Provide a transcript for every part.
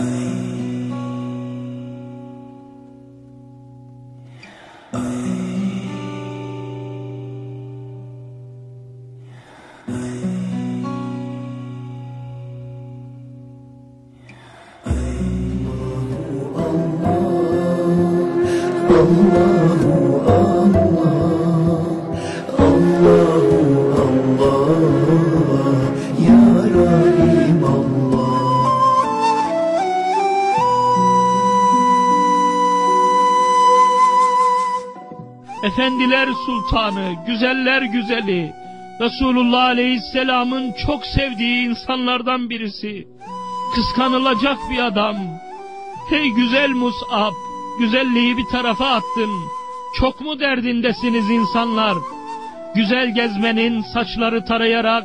I Efendiler sultanı, güzeller güzeli, Resulullah Aleyhisselam'ın çok sevdiği insanlardan birisi, kıskanılacak bir adam. Hey güzel Mus'ab, güzelliği bir tarafa attın, çok mu derdindesiniz insanlar? Güzel gezmenin, saçları tarayarak,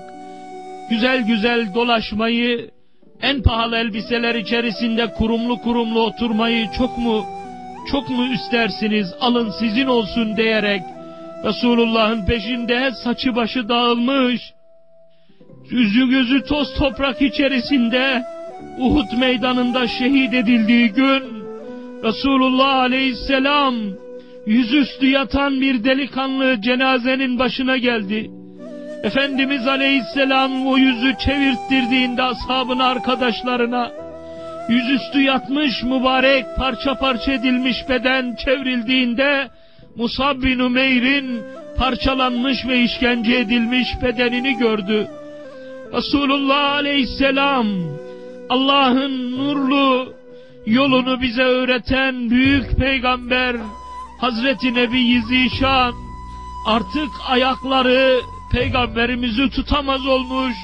güzel güzel dolaşmayı, en pahalı elbiseler içerisinde kurumlu kurumlu oturmayı çok mu çok mu istersiniz alın sizin olsun diyerek Resulullah'ın peşinde saçı başı dağılmış yüzü gözü toz toprak içerisinde Uhud meydanında şehit edildiği gün Resulullah aleyhisselam yüzüstü yatan bir delikanlı cenazenin başına geldi. Efendimiz aleyhisselam o yüzü çevirttirdiğinde ashabın arkadaşlarına yüzüstü yatmış mübarek parça parça edilmiş beden çevrildiğinde Musab bin Umeyr'in parçalanmış ve işkence edilmiş bedenini gördü. Resulullah aleyhisselam Allah'ın nurlu yolunu bize öğreten büyük peygamber Hazreti Nebi Zişan artık ayakları peygamberimizi tutamaz olmuş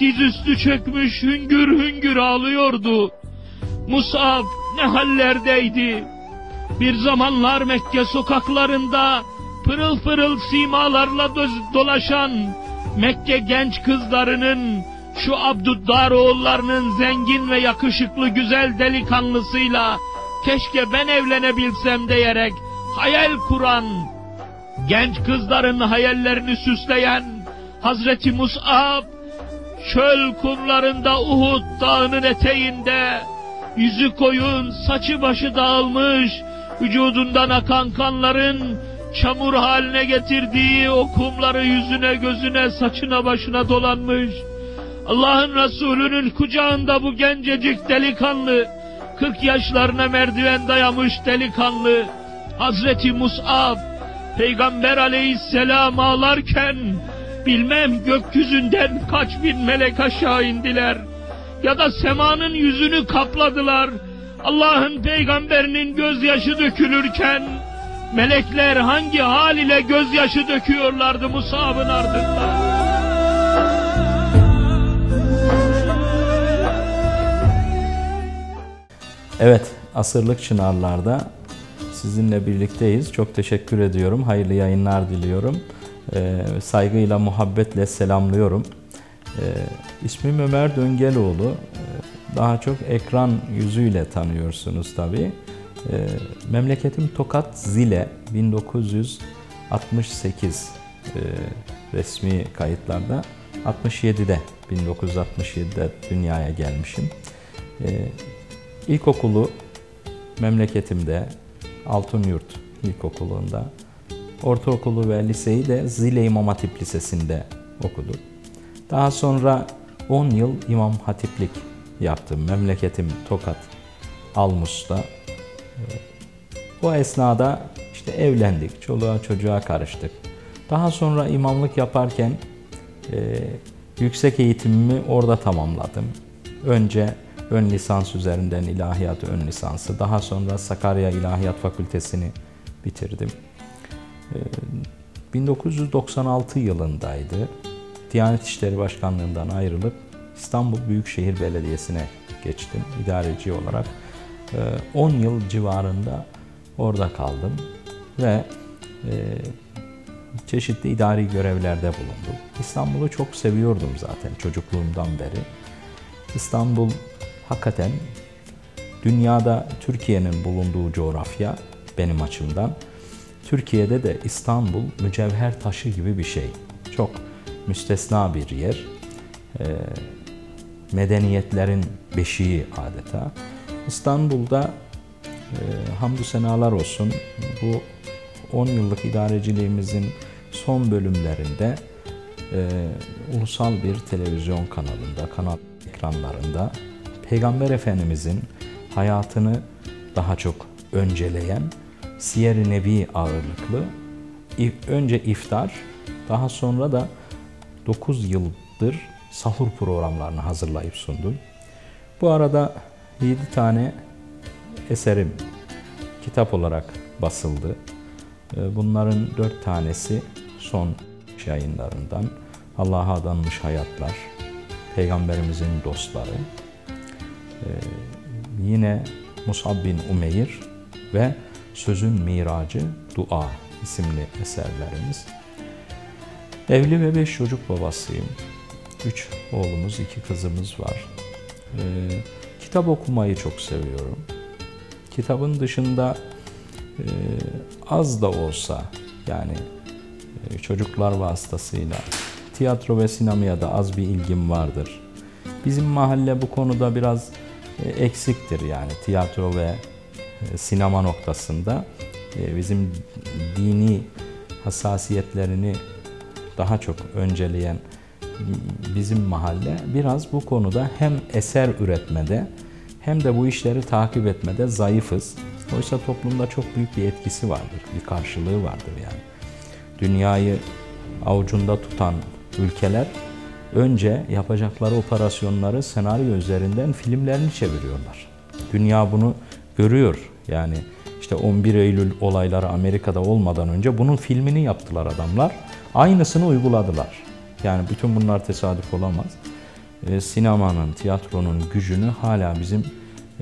dizüstü çökmüş hüngür hüngür ağlıyordu. Musab ne hallerdeydi. Bir zamanlar Mekke sokaklarında pırıl pırıl simalarla dolaşan Mekke genç kızlarının şu Abduddar oğullarının zengin ve yakışıklı güzel delikanlısıyla keşke ben evlenebilsem diyerek hayal kuran genç kızların hayallerini süsleyen Hazreti Mus'ab çöl kumlarında Uhud dağının eteğinde yüzü koyun, saçı başı dağılmış, vücudundan akan kanların çamur haline getirdiği o kumları yüzüne, gözüne, saçına, başına dolanmış. Allah'ın Resulü'nün kucağında bu gencecik delikanlı, 40 yaşlarına merdiven dayamış delikanlı, Hazreti Mus'ab, Peygamber aleyhisselam ağlarken, bilmem gökyüzünden kaç bin melek aşağı indiler ya da semanın yüzünü kapladılar. Allah'ın peygamberinin gözyaşı dökülürken melekler hangi hal ile gözyaşı döküyorlardı Musab'ın ardından. Evet, Asırlık Çınarlar'da sizinle birlikteyiz. Çok teşekkür ediyorum. Hayırlı yayınlar diliyorum. Ee, saygıyla, muhabbetle selamlıyorum. Ee, ismim Ömer Döngeloğlu. Daha çok ekran yüzüyle tanıyorsunuz tabii. Ee, memleketim Tokat Zile 1968 e, resmi kayıtlarda 67'de 1967'de dünyaya gelmişim. Ee, ilkokulu memleketimde Altunyurt İlkokulu'nda ortaokulu ve liseyi de Zile İmam Hatip Lisesi'nde okudum. Daha sonra 10 yıl İmam Hatiplik yaptım. Memleketim Tokat, Almus'ta. O esnada işte evlendik, çoluğa çocuğa karıştık. Daha sonra imamlık yaparken e, yüksek eğitimimi orada tamamladım. Önce ön lisans üzerinden ilahiyat ön lisansı, daha sonra Sakarya İlahiyat Fakültesini bitirdim. E, 1996 yılındaydı. Diyanet İşleri Başkanlığından ayrılıp İstanbul Büyükşehir Belediyesi'ne geçtim idareci olarak. 10 ee, yıl civarında orada kaldım ve e, çeşitli idari görevlerde bulundum. İstanbul'u çok seviyordum zaten çocukluğumdan beri. İstanbul hakikaten dünyada Türkiye'nin bulunduğu coğrafya benim açımdan. Türkiye'de de İstanbul mücevher taşı gibi bir şey. Çok müstesna bir yer. E, medeniyetlerin beşiği adeta. İstanbul'da e, hamdü senalar olsun bu 10 yıllık idareciliğimizin son bölümlerinde e, ulusal bir televizyon kanalında, kanal ekranlarında Peygamber Efendimizin hayatını daha çok önceleyen Siyer-i Nebi ağırlıklı. Önce iftar, daha sonra da 9 yıldır sahur programlarını hazırlayıp sundum. Bu arada 7 tane eserim kitap olarak basıldı. Ee, bunların 4 tanesi son yayınlarından. Allah'a adanmış hayatlar, Peygamberimizin dostları, ee, yine Musab bin Umeyr ve Sözün Miracı Dua isimli eserlerimiz. Evli ve beş çocuk babasıyım. Üç oğlumuz, iki kızımız var. Ee, kitap okumayı çok seviyorum. Kitabın dışında e, az da olsa yani e, çocuklar vasıtasıyla tiyatro ve sinemaya da az bir ilgim vardır. Bizim mahalle bu konuda biraz e, eksiktir yani tiyatro ve e, sinema noktasında. E, bizim dini hassasiyetlerini daha çok önceleyen bizim mahalle biraz bu konuda hem eser üretmede hem de bu işleri takip etmede zayıfız. Oysa toplumda çok büyük bir etkisi vardır, bir karşılığı vardır yani. Dünyayı avucunda tutan ülkeler önce yapacakları operasyonları senaryo üzerinden filmlerini çeviriyorlar. Dünya bunu görüyor. Yani işte 11 Eylül olayları Amerika'da olmadan önce bunun filmini yaptılar adamlar. Aynısını uyguladılar. Yani bütün bunlar tesadüf olamaz. E, sinemanın, tiyatronun gücünü hala bizim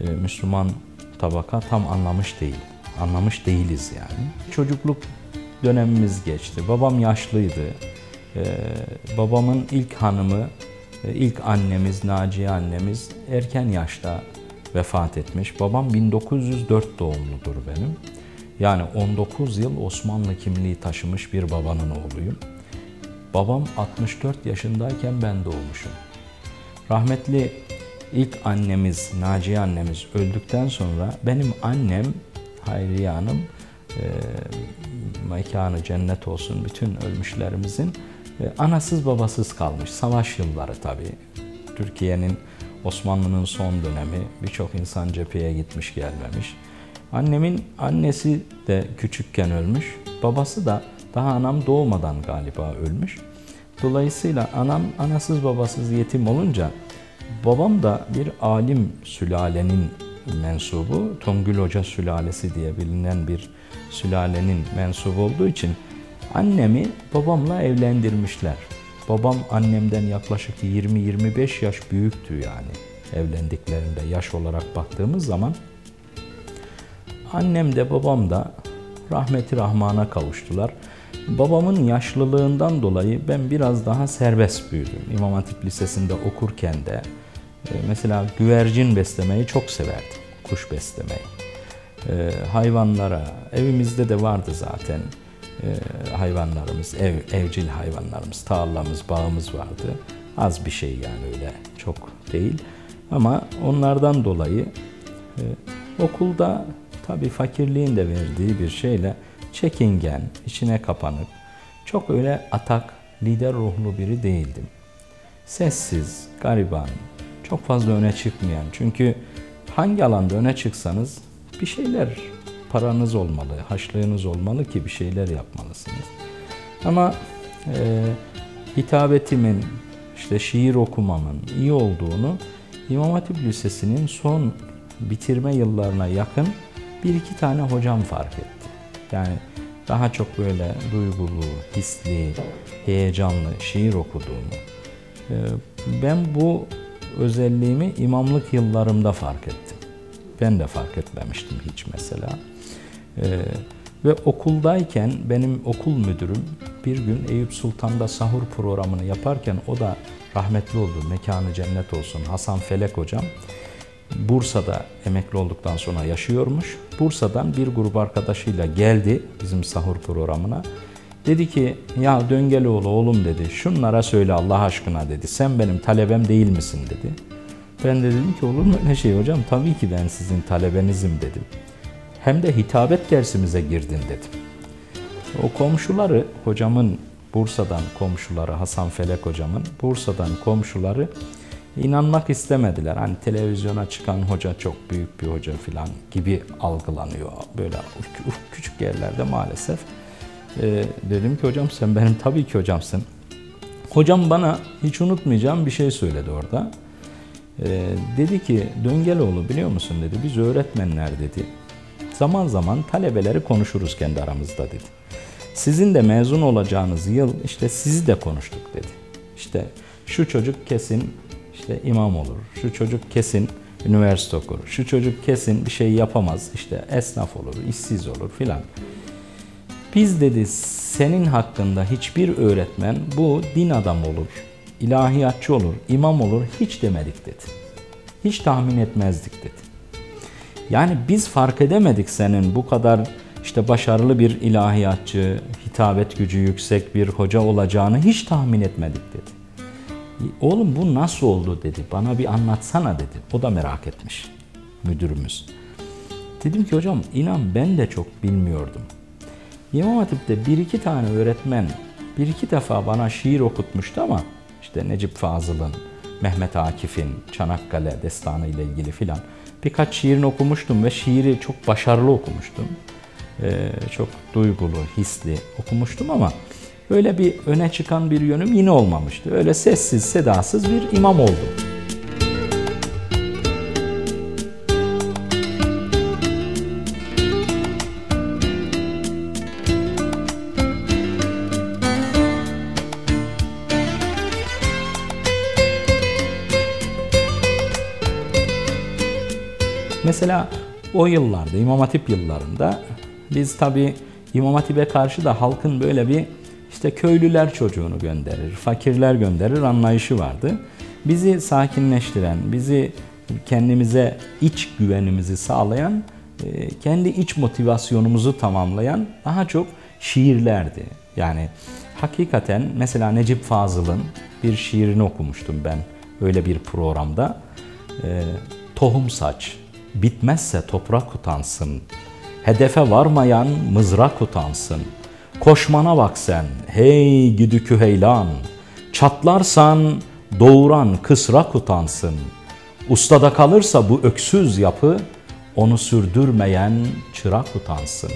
e, Müslüman tabaka tam anlamış değil. Anlamış değiliz yani. Çocukluk dönemimiz geçti. Babam yaşlıydı. E, babamın ilk hanımı, e, ilk annemiz, Naciye annemiz erken yaşta vefat etmiş. Babam 1904 doğumludur benim. Yani 19 yıl Osmanlı kimliği taşımış bir babanın oğluyum. Babam 64 yaşındayken ben doğmuşum. Rahmetli ilk annemiz, Naciye annemiz öldükten sonra benim annem Hayriye Hanım e, mekanı cennet olsun bütün ölmüşlerimizin e, anasız babasız kalmış. Savaş yılları tabii. Türkiye'nin Osmanlı'nın son dönemi birçok insan cepheye gitmiş gelmemiş. Annemin annesi de küçükken ölmüş. Babası da daha anam doğmadan galiba ölmüş. Dolayısıyla anam anasız babasız yetim olunca babam da bir alim sülalenin mensubu, Tongül Hoca sülalesi diye bilinen bir sülalenin mensubu olduğu için annemi babamla evlendirmişler. Babam annemden yaklaşık 20-25 yaş büyüktü yani evlendiklerinde yaş olarak baktığımız zaman. Annem de babam da rahmeti rahmana kavuştular. Babamın yaşlılığından dolayı ben biraz daha serbest büyüdüm. İmam Hatip Lisesi'nde okurken de e, mesela güvercin beslemeyi çok severdim. Kuş beslemeyi. E, hayvanlara, evimizde de vardı zaten e, hayvanlarımız, ev, evcil hayvanlarımız, tarlamız, bağımız vardı. Az bir şey yani öyle çok değil. Ama onlardan dolayı okulda tabii fakirliğin de verdiği bir şeyle çekingen, içine kapanık, çok öyle atak, lider ruhlu biri değildim. Sessiz, gariban, çok fazla öne çıkmayan. Çünkü hangi alanda öne çıksanız bir şeyler paranız olmalı, haşlığınız olmalı ki bir şeyler yapmalısınız. Ama e, hitabetimin, işte şiir okumamın iyi olduğunu İmam Hatip Lisesi'nin son bitirme yıllarına yakın bir iki tane hocam fark etti. Yani daha çok böyle duygulu, hisli, heyecanlı şiir okuduğumu. E, ben bu özelliğimi imamlık yıllarımda fark ettim. Ben de fark etmemiştim hiç mesela. Ee, ve okuldayken benim okul müdürüm bir gün Eyüp Sultan'da sahur programını yaparken o da rahmetli oldu, mekanı cennet olsun Hasan Felek hocam. Bursa'da emekli olduktan sonra yaşıyormuş. Bursa'dan bir grup arkadaşıyla geldi bizim sahur programına. Dedi ki ya Döngelioğlu oğlum dedi şunlara söyle Allah aşkına dedi. Sen benim talebem değil misin dedi. Ben de dedim ki olur mu öyle şey hocam tabii ki ben sizin talebenizim dedim hem de hitabet dersimize girdin dedim. O komşuları hocamın Bursa'dan komşuları Hasan Felek hocamın Bursa'dan komşuları inanmak istemediler. Hani televizyona çıkan hoca çok büyük bir hoca falan gibi algılanıyor. Böyle küçük yerlerde maalesef. Ee, dedim ki hocam sen benim tabii ki hocamsın. Hocam bana hiç unutmayacağım bir şey söyledi orada. Ee, dedi ki Döngeloğlu biliyor musun dedi biz öğretmenler dedi zaman zaman talebeleri konuşuruz kendi aramızda dedi. Sizin de mezun olacağınız yıl işte sizi de konuştuk dedi. İşte şu çocuk kesin işte imam olur, şu çocuk kesin üniversite okur, şu çocuk kesin bir şey yapamaz, işte esnaf olur, işsiz olur filan. Biz dedi senin hakkında hiçbir öğretmen bu din adamı olur, ilahiyatçı olur, imam olur hiç demedik dedi. Hiç tahmin etmezdik dedi. Yani biz fark edemedik senin bu kadar işte başarılı bir ilahiyatçı, hitabet gücü yüksek bir hoca olacağını hiç tahmin etmedik dedi. Oğlum bu nasıl oldu dedi. Bana bir anlatsana dedi. O da merak etmiş müdürümüz. Dedim ki hocam inan ben de çok bilmiyordum. İmam Hatip'te bir iki tane öğretmen bir iki defa bana şiir okutmuştu ama işte Necip Fazıl'ın, Mehmet Akif'in Çanakkale destanı ile ilgili filan birkaç şiirini okumuştum ve şiiri çok başarılı okumuştum. Ee, çok duygulu, hisli okumuştum ama öyle bir öne çıkan bir yönüm yine olmamıştı. Öyle sessiz, sedasız bir imam oldum. Mesela o yıllarda, İmam Hatip yıllarında biz tabi İmam Hatip'e karşı da halkın böyle bir işte köylüler çocuğunu gönderir, fakirler gönderir anlayışı vardı. Bizi sakinleştiren, bizi kendimize iç güvenimizi sağlayan, e, kendi iç motivasyonumuzu tamamlayan daha çok şiirlerdi. Yani hakikaten mesela Necip Fazıl'ın bir şiirini okumuştum ben öyle bir programda. E, Tohum saç, bitmezse toprak utansın. Hedefe varmayan mızrak utansın. Koşmana bak sen, hey güdükü heylan. Çatlarsan doğuran kısrak utansın. Ustada kalırsa bu öksüz yapı, onu sürdürmeyen çırak utansın.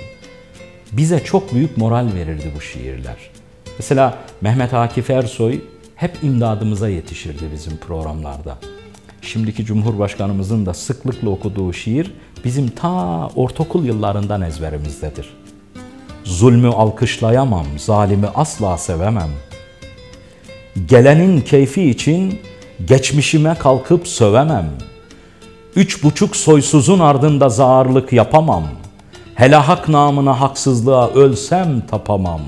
Bize çok büyük moral verirdi bu şiirler. Mesela Mehmet Akif Ersoy hep imdadımıza yetişirdi bizim programlarda şimdiki Cumhurbaşkanımızın da sıklıkla okuduğu şiir bizim ta ortaokul yıllarından ezberimizdedir. Zulmü alkışlayamam, zalimi asla sevemem. Gelenin keyfi için geçmişime kalkıp sövemem. Üç buçuk soysuzun ardında zağırlık yapamam. Hele hak namına haksızlığa ölsem tapamam.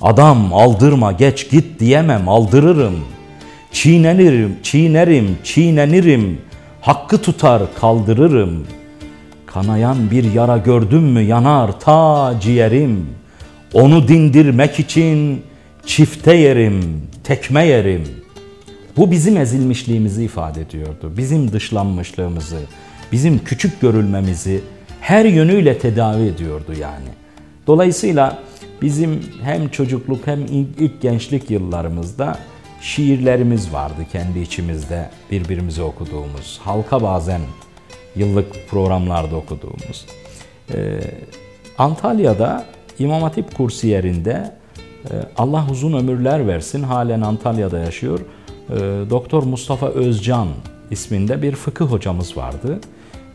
Adam aldırma geç git diyemem aldırırım.'' Çiğnenirim, çiğnerim, çiğnenirim, hakkı tutar kaldırırım. Kanayan bir yara gördüm mü yanar ta ciğerim. Onu dindirmek için çifte yerim, tekme yerim. Bu bizim ezilmişliğimizi ifade ediyordu. Bizim dışlanmışlığımızı, bizim küçük görülmemizi her yönüyle tedavi ediyordu yani. Dolayısıyla bizim hem çocukluk hem ilk gençlik yıllarımızda şiirlerimiz vardı kendi içimizde birbirimize okuduğumuz. Halka bazen yıllık programlarda okuduğumuz. Ee, Antalya'da İmam Hatip kursiyerinde e, Allah uzun ömürler versin halen Antalya'da yaşıyor. E, Doktor Mustafa Özcan isminde bir fıkıh hocamız vardı.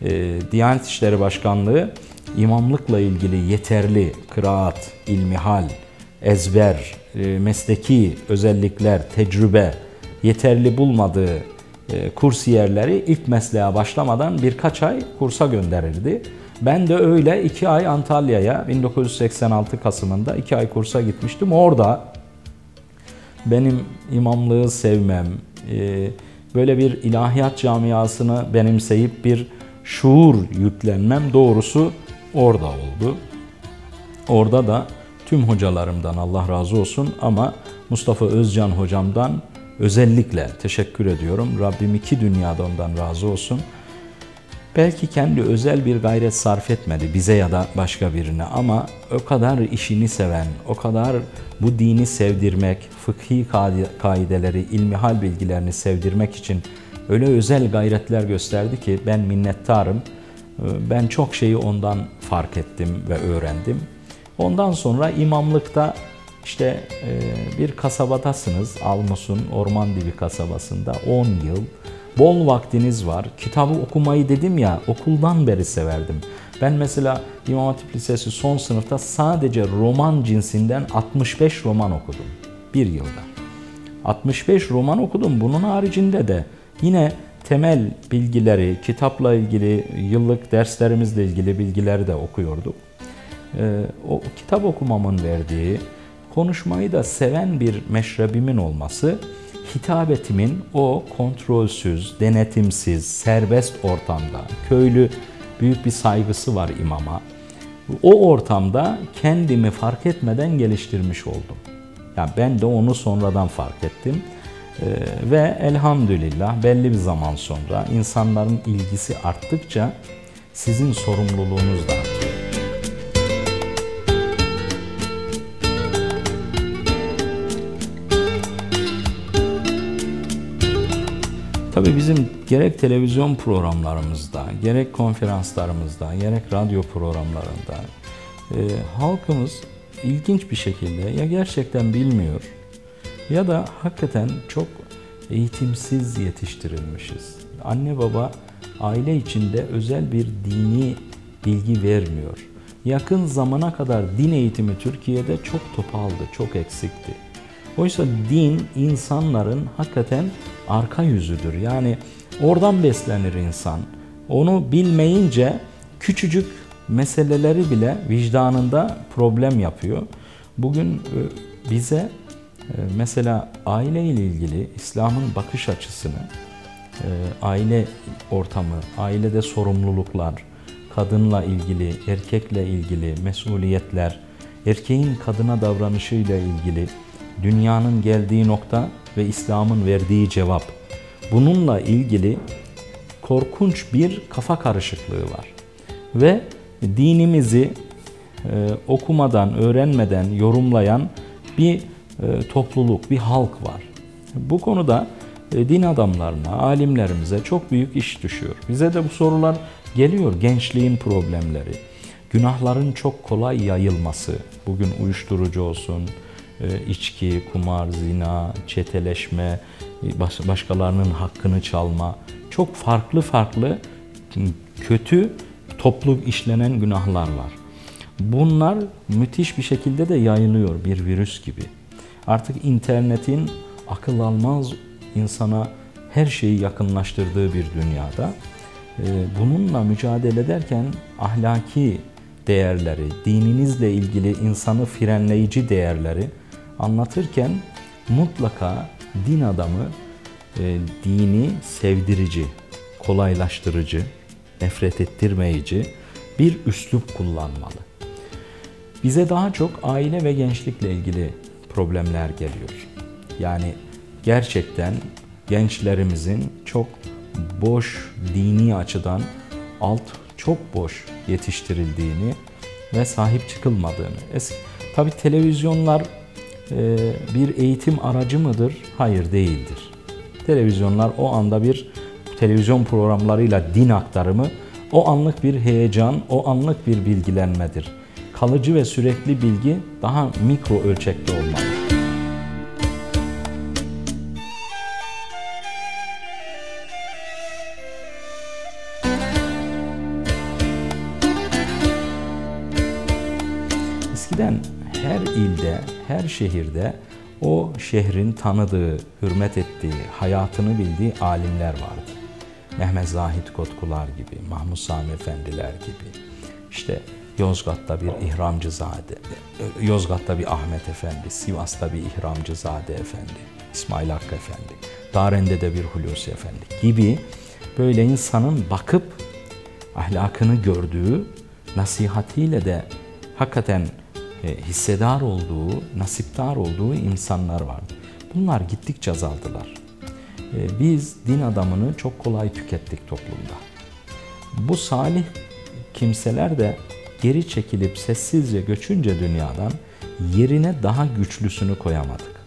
E, Diyanet İşleri Başkanlığı imamlıkla ilgili yeterli kıraat, ilmihal, ezber, e, mesleki özellikler, tecrübe yeterli bulmadığı kursiyerleri ilk mesleğe başlamadan birkaç ay kursa gönderirdi. Ben de öyle iki ay Antalya'ya 1986 Kasım'ında iki ay kursa gitmiştim. Orada benim imamlığı sevmem, e, böyle bir ilahiyat camiasını benimseyip bir şuur yüklenmem doğrusu orada oldu. Orada da tüm hocalarımdan Allah razı olsun ama Mustafa Özcan hocamdan özellikle teşekkür ediyorum. Rabbim iki dünyada ondan razı olsun. Belki kendi özel bir gayret sarf etmedi bize ya da başka birine ama o kadar işini seven, o kadar bu dini sevdirmek, fıkhi kaideleri, ilmihal bilgilerini sevdirmek için öyle özel gayretler gösterdi ki ben minnettarım. Ee, ben çok şeyi ondan fark ettim ve öğrendim. Ondan sonra imamlıkta işte e, bir kasabadasınız, Almus'un orman dibi kasabasında 10 yıl. Bol vaktiniz var. Kitabı okumayı dedim ya okuldan beri severdim. Ben mesela İmam Hatip Lisesi son sınıfta sadece roman cinsinden 65 roman okudum. Bir yılda. 65 roman okudum. Bunun haricinde de yine temel bilgileri, kitapla ilgili, yıllık derslerimizle ilgili bilgileri de okuyorduk. Ee, o kitap okumamın verdiği, konuşmayı da seven bir meşrebimin olması, hitabetimin o kontrolsüz, denetimsiz, serbest ortamda, köylü büyük bir saygısı var imama. O ortamda kendimi fark etmeden geliştirmiş oldum. Yani ben de onu sonradan fark ettim. Ee, ve elhamdülillah belli bir zaman sonra insanların ilgisi arttıkça sizin sorumluluğunuz da artıyor. Tabii bizim gerek televizyon programlarımızda, gerek konferanslarımızda, gerek radyo programlarında e, halkımız ilginç bir şekilde ya gerçekten bilmiyor ya da hakikaten çok eğitimsiz yetiştirilmişiz. Anne baba aile içinde özel bir dini bilgi vermiyor. Yakın zamana kadar din eğitimi Türkiye'de çok topaldı, çok eksikti. Oysa din insanların hakikaten arka yüzüdür. Yani oradan beslenir insan. Onu bilmeyince küçücük meseleleri bile vicdanında problem yapıyor. Bugün e, bize e, mesela aile ile ilgili İslam'ın bakış açısını, e, aile ortamı, ailede sorumluluklar, kadınla ilgili, erkekle ilgili mesuliyetler, erkeğin kadına davranışıyla ilgili dünyanın geldiği nokta ve İslam'ın verdiği cevap. Bununla ilgili korkunç bir kafa karışıklığı var. Ve dinimizi e, okumadan, öğrenmeden yorumlayan bir e, topluluk, bir halk var. Bu konuda e, din adamlarına, alimlerimize çok büyük iş düşüyor. Bize de bu sorular geliyor. Gençliğin problemleri, günahların çok kolay yayılması, bugün uyuşturucu olsun, içki, kumar, zina, çeteleşme, baş, başkalarının hakkını çalma, çok farklı farklı kötü toplu işlenen günahlar var. Bunlar müthiş bir şekilde de yayılıyor bir virüs gibi. Artık internetin akıl almaz insana her şeyi yakınlaştırdığı bir dünyada e, bununla mücadele ederken ahlaki değerleri, dininizle ilgili insanı frenleyici değerleri anlatırken mutlaka din adamı e, dini sevdirici, kolaylaştırıcı, nefret ettirmeyici bir üslup kullanmalı. Bize daha çok aile ve gençlikle ilgili problemler geliyor. Yani gerçekten gençlerimizin çok boş dini açıdan alt çok boş yetiştirildiğini ve sahip çıkılmadığını. Eski, tabii televizyonlar bir eğitim aracı mıdır? Hayır değildir. Televizyonlar o anda bir televizyon programlarıyla din aktarımı o anlık bir heyecan, o anlık bir bilgilenmedir. Kalıcı ve sürekli bilgi daha mikro ölçekte olmalı. Eskiden ilde, her şehirde o şehrin tanıdığı, hürmet ettiği, hayatını bildiği alimler vardı. Mehmet Zahit Kotkular gibi, Mahmud Sami Efendiler gibi. İşte Yozgat'ta bir İhramcızade, Yozgat'ta bir Ahmet Efendi, Sivas'ta bir İhramcızade Efendi, İsmail Hakkı Efendi, Darende'de bir Hulusi Efendi gibi böyle insanın bakıp ahlakını gördüğü, nasihatiyle de hakikaten hissedar olduğu, nasiptar olduğu insanlar vardı. Bunlar gittikçe azaldılar. E, biz din adamını çok kolay tükettik toplumda. Bu salih kimseler de geri çekilip sessizce göçünce dünyadan yerine daha güçlüsünü koyamadık.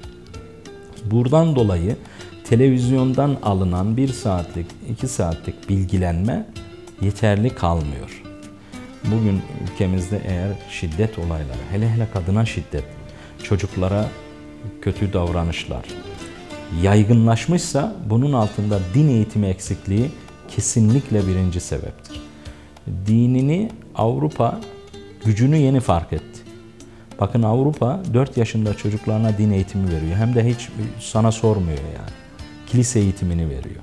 Buradan dolayı televizyondan alınan bir saatlik, iki saatlik bilgilenme yeterli kalmıyor. Bugün ülkemizde eğer şiddet olayları, hele hele kadına şiddet, çocuklara kötü davranışlar yaygınlaşmışsa bunun altında din eğitimi eksikliği kesinlikle birinci sebeptir. Dinini Avrupa gücünü yeni fark etti. Bakın Avrupa 4 yaşında çocuklarına din eğitimi veriyor. Hem de hiç sana sormuyor yani. Kilise eğitimini veriyor.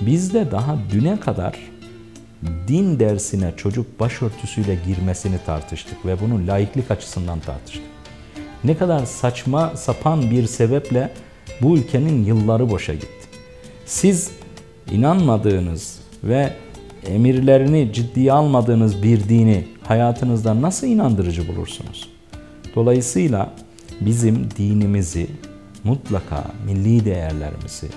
Bizde daha düne kadar din dersine çocuk başörtüsüyle girmesini tartıştık ve bunu laiklik açısından tartıştık. Ne kadar saçma sapan bir sebeple bu ülkenin yılları boşa gitti. Siz inanmadığınız ve emirlerini ciddiye almadığınız bir dini hayatınızda nasıl inandırıcı bulursunuz? Dolayısıyla bizim dinimizi mutlaka milli değerlerimizi,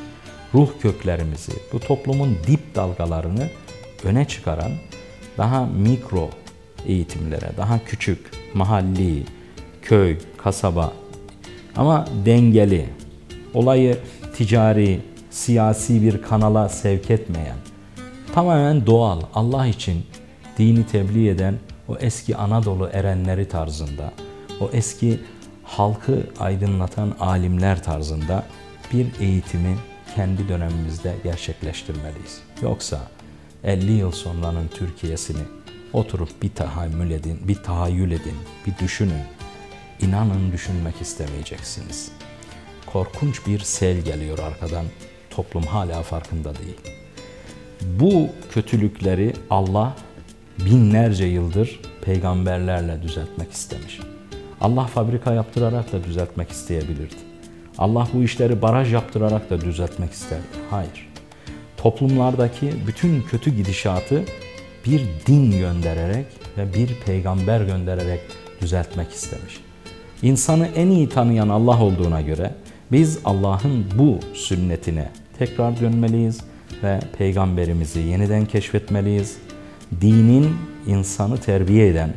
ruh köklerimizi, bu toplumun dip dalgalarını öne çıkaran daha mikro eğitimlere, daha küçük, mahalli, köy, kasaba ama dengeli, olayı ticari, siyasi bir kanala sevk etmeyen, tamamen doğal, Allah için dini tebliğ eden o eski Anadolu erenleri tarzında, o eski halkı aydınlatan alimler tarzında bir eğitimi kendi dönemimizde gerçekleştirmeliyiz. Yoksa 50 yıl sonranın Türkiye'sini oturup bir tahammül edin, bir tahayyül edin, bir düşünün. İnanın düşünmek istemeyeceksiniz. Korkunç bir sel geliyor arkadan. Toplum hala farkında değil. Bu kötülükleri Allah binlerce yıldır peygamberlerle düzeltmek istemiş. Allah fabrika yaptırarak da düzeltmek isteyebilirdi. Allah bu işleri baraj yaptırarak da düzeltmek isterdi. Hayır. Toplumlardaki bütün kötü gidişatı bir din göndererek ve bir peygamber göndererek düzeltmek istemiş. İnsanı en iyi tanıyan Allah olduğuna göre biz Allah'ın bu sünnetine tekrar dönmeliyiz ve peygamberimizi yeniden keşfetmeliyiz. Dinin insanı terbiye eden,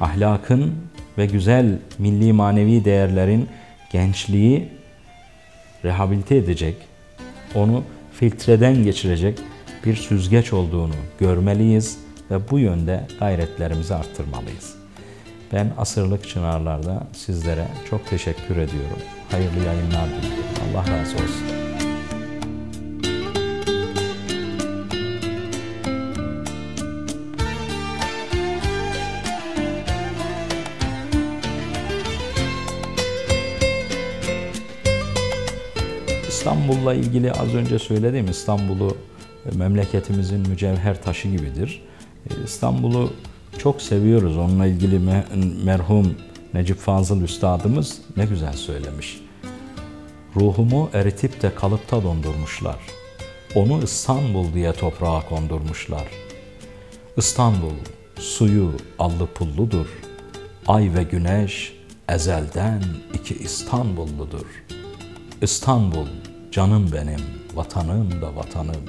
ahlakın ve güzel milli manevi değerlerin gençliği rehabilite edecek, onu filtreden geçirecek bir süzgeç olduğunu görmeliyiz ve bu yönde gayretlerimizi arttırmalıyız. Ben Asırlık Çınarlar'da sizlere çok teşekkür ediyorum. Hayırlı yayınlar diliyorum. Allah razı olsun. İstanbul'la ilgili az önce söyledim. İstanbul'u memleketimizin mücevher taşı gibidir. İstanbul'u çok seviyoruz. Onunla ilgili merhum Necip Fazıl Üstadımız ne güzel söylemiş. Ruhumu eritip de kalıpta dondurmuşlar. Onu İstanbul diye toprağa kondurmuşlar. İstanbul suyu allı pulludur. Ay ve güneş ezelden iki İstanbulludur. İstanbul canım benim, vatanım da vatanım.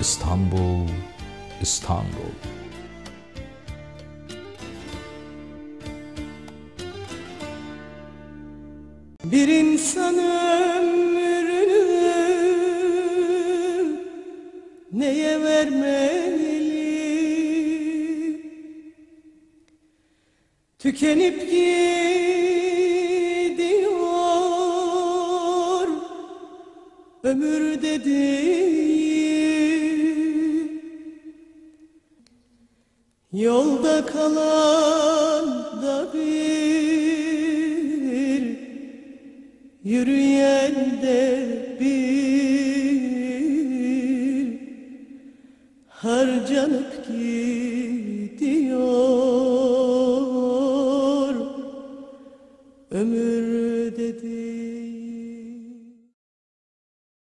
İstanbul, İstanbul. Bir insan ömrünü neye vermeli? Tükenip gidiyor ömür dediğim. Yolda kalan